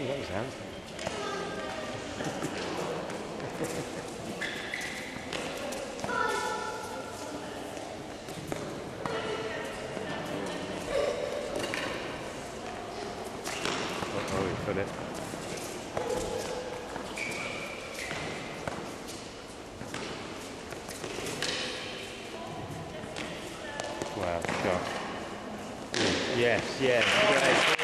Ooh, that was handsome. Wow, shot. Yes, yes, great.